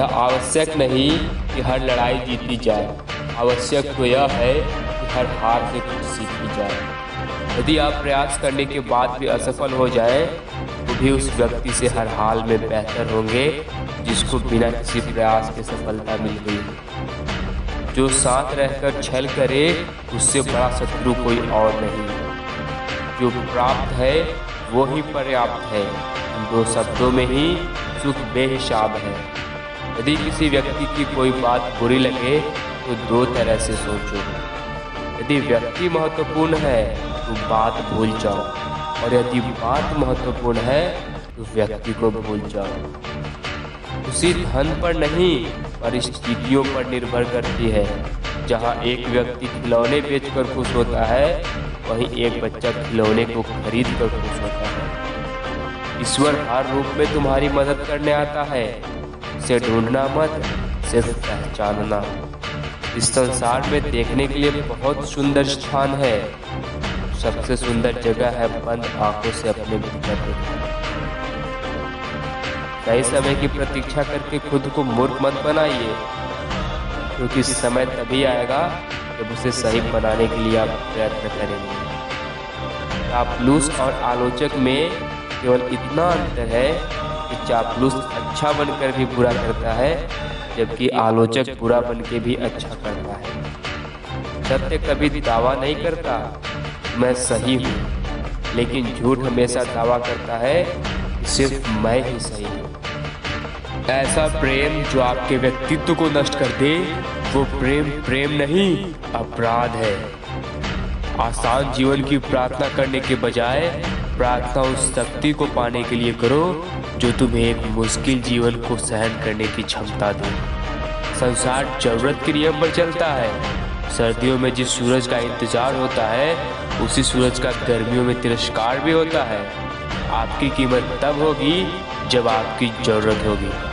यह आवश्यक नहीं कि हर लड़ाई जीती जाए। आवश्यक तो यह है कि हर हार से कुछ सीखी जाए। यदि आप प्रयास करने के बाद भी असफल हो जाए तो भी उस व्यक्ति से हर हाल में बेहतर होंगे, जिसको बिना किसी प्रयास के सफलता मिल गई जो साथ रहकर छल करे, उससे बड़ा शत्रु कोई और नहीं। जो प्राप्त है, वो ही पर्याप्त है। दो शब्दों में ही सुख बेहिसाब है। यदि किसी व्यक्ति की कोई बात बुरी लगे तो दो तरह से सोचो। यदि व्यक्ति महत्वपूर्ण है तो बात भूल जाओ। और यदि बात महत्वपूर्ण है तो व्यक्ति को भूल जाओ। उसी धन पर नहीं परिस्थितियों पर निर्भर करती है। जहाँ एक व्यक्ति खिलौने बेचकर खुश होता है, वहीं एक बच्चा खिलौने को खरीद कर खुश होता है। ईश्वर हर रूप में तुम्हारी मदद करने आता है। उसे ढूंढना मत, सिर्फ़ पहचानना। इस संसार में देखने के लिए बहुत सुंदर स्थान है। सबसे सुंदर जगह है बंद आँखों से अपने भीतर सही समय की प्रतीक्षा करके खुद को मूर्ख मत बनाइए, क्योंकि समय तभी आएगा जब उसे सही बनाने के लिए आप प्रयत्न करेंगे। चापलूस और आलोचक में केवल इतना अंतर है कि चापलूस अच्छा बनकर भी बुरा करता है, जबकि आलोचक बुरा बन के भी अच्छा करता है। सत्य कभी दावा नहीं करता, मैं सही हूँ, लेकिन झूठ हमेशा दावा करता है, सिर्फ़ मैं ही सही हूँ। ऐसा प्रेम जो आपके व्यक्तित्व को नष्ट कर दे, वो प्रेम प्रेम नहीं, अपराध है। आसान जीवन की प्रार्थना करने के बजाय प्रार्थना उस शक्ति को पाने के लिए करो, जो तुम्हें एक मुश्किल जीवन को सहन करने की क्षमता दे। संसार ज़रूरत के नियम पर चलता है। सर्दियों में जिस सूरज का इंतज़ार होता है, उसी सूरज का गर्मियों में तिरस्कार भी होता है। आपकी कीमत तब होगी, जब आपकी ज़रूरत होगी।